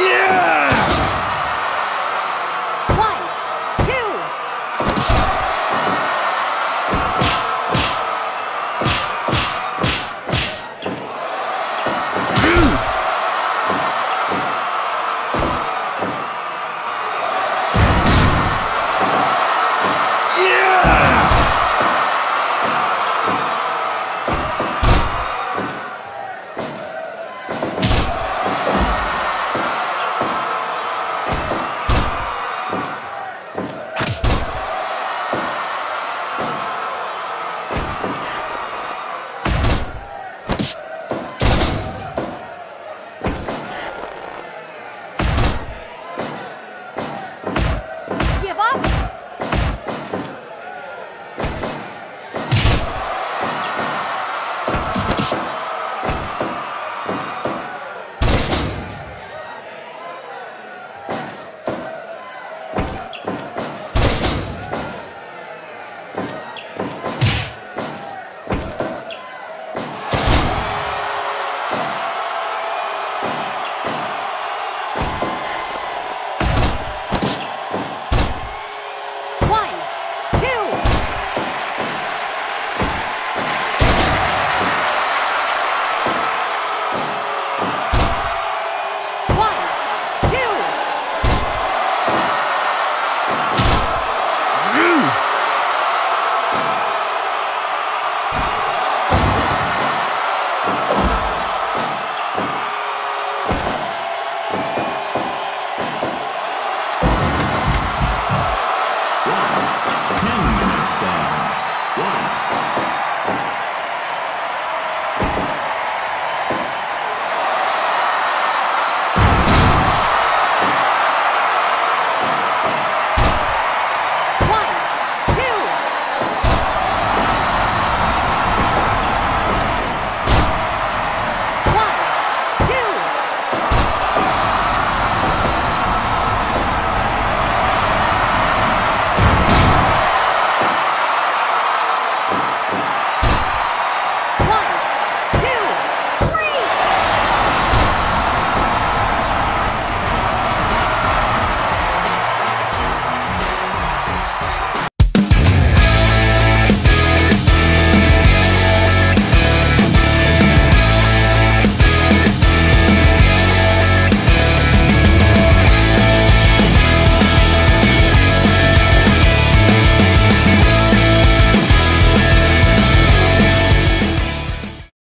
耶